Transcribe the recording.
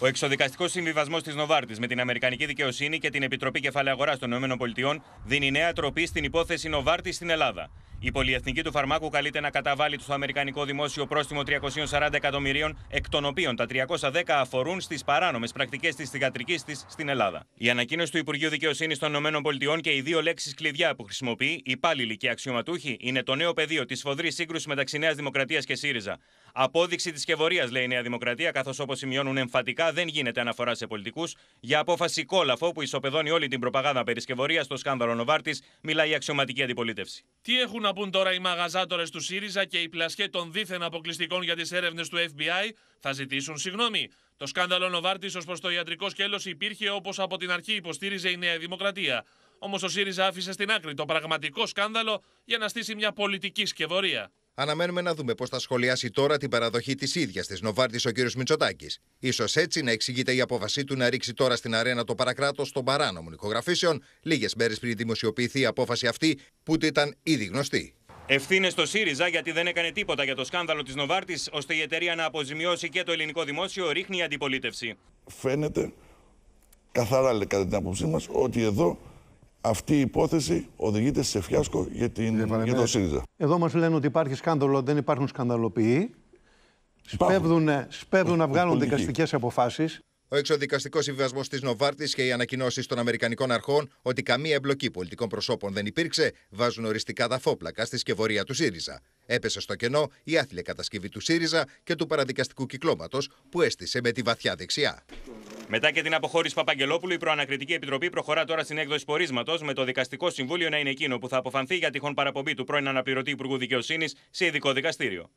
Ο εξοδικαστικός συμβιβασμός της Νοβάρτης με την Αμερικανική δικαιοσύνη και την Επιτροπή Κεφαλαίου Αγοράς των ΗΠΑ δίνει νέα τροπή στην υπόθεση Νοβάρτη στην Ελλάδα. Η πολυεθνική του φαρμάκου καλείται να καταβάλει στο Αμερικανικό Δημόσιο πρόστιμο 340 εκατομμυρίων, εκ των οποίων τα 310 αφορούν στις παράνομες πρακτικές της θηγατρικής της στην Ελλάδα. Η ανακοίνωση του Υπουργείου Δικαιοσύνης των ΗΠΑ και οι δύο λέξεις κλειδιά που χρησιμοποιεί, υπάλληλοι και αξιωματούχοι, είναι το νέο πεδίο της σφοδρής σύγκρουσης μεταξύ Νέας Δημοκρατίας και ΣΥΡΙΖΑ. Απόδειξη της σκευωρία, λέει η Νέα Δημοκρατία, καθώς όπως σημειώνουν εμφατικά δεν γίνεται αναφορά σε πολιτικούς. Για απόφαση κόλαφο που ισοπεδώνει όλη την προπαγάνδα περί σκευωρία στο σκάνδαλο Νοβάρτης, μιλάει η αξιωματική αντιπολίτευση. Τι έχουν να πούν τώρα οι μαγαζάτορες του ΣΥΡΙΖΑ και οι πλασχέ των δίθεν αποκλειστικών για τις έρευνες του FBI, θα ζητήσουν συγγνώμη. Το σκάνδαλο Νοβάρτη ω προς το ιατρικό σκέλος υπήρχε όπως από την αρχή υποστήριζε η Νέα Δημοκρατία. Όμως ο ΣΥΡΙΖΑ άφησε στην άκρη το πραγματικό σκάνδαλο για να στήσει μια πολιτική σκευωρία. Αναμένουμε να δούμε πώς θα σχολιάσει τώρα την παραδοχή της ίδιας της Νοβάρτης ο κ. Μητσοτάκης. σω έτσι να εξηγείται η απόφασή του να ρίξει τώρα στην αρένα το παρακράτο των παράνομων ηχογραφήσεων, λίγες μέρες πριν δημοσιοποιηθεί η απόφαση αυτή, που ήταν ήδη γνωστή. Ευθύνες στο ΣΥΡΙΖΑ γιατί δεν έκανε τίποτα για το σκάνδαλο της Νοβάρτης, ώστε η εταιρεία να αποζημιώσει και το ελληνικό δημόσιο, ρίχνει η αντιπολίτευση. Φαίνεται καθαρά, λέει, κατά την άποψή μας, ότι εδώ αυτή η υπόθεση οδηγείται σε φιάσκο για, την, για το ΣΥΡΙΖΑ. Εδώ μας λένε ότι υπάρχει σκάνδαλο, δεν υπάρχουν σκανδαλοποιοί. Σπέβδουν, σπέβδουν να βγάλουν δικαστικές αποφάσεις. Ο εξοδικαστικό συμβιβασμός της Νοβάρτης και οι ανακοινώσεις των Αμερικανικών αρχών ότι καμία εμπλοκή πολιτικών προσώπων δεν υπήρξε βάζουν οριστικά τα φόπλακα στη σκευωρία του ΣΥΡΙΖΑ. Έπεσε στο κενό η άθλια κατασκευή του ΣΥΡΙΖΑ και του παραδικαστικού κυκλώματος που έστησε με τη βαθιά δεξιά. Μετά και την αποχώρηση Παπαγγελόπουλου, η Προανακριτική Επιτροπή προχωρά τώρα στην έκδοση πορίσματος, με το Δικαστικό Συμβούλιο να είναι εκείνο που θα αποφανθεί για τυχόν παραπομπή του πρώην αναπληρωτή Υπουργού Δικαιοσύνης σε ειδικό δικαστήριο.